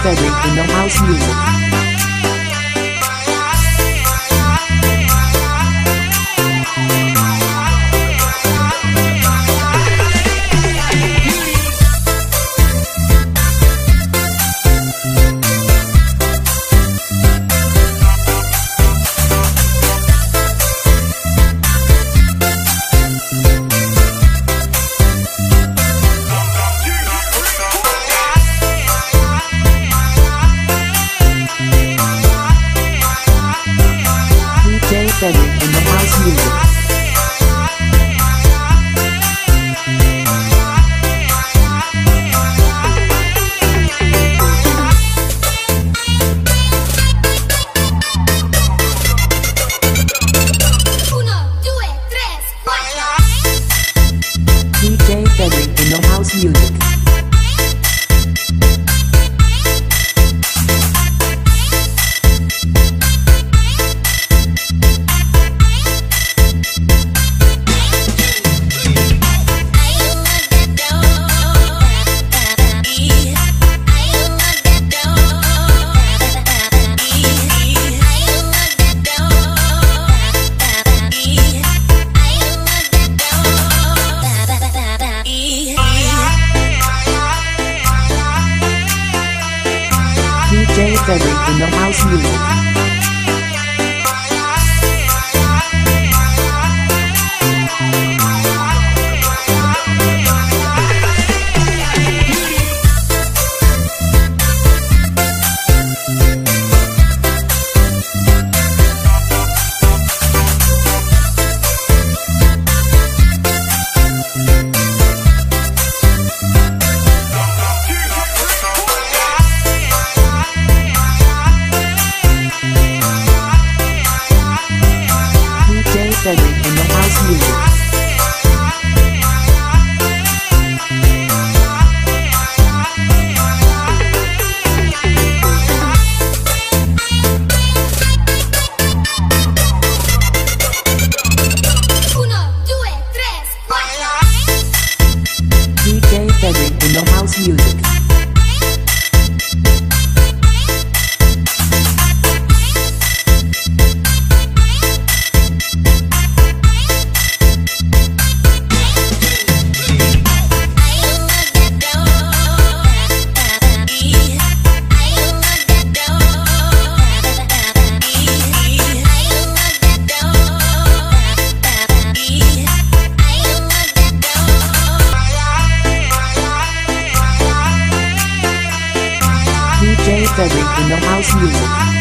steady in the house music. Music. Frederick in the house music. In the house music.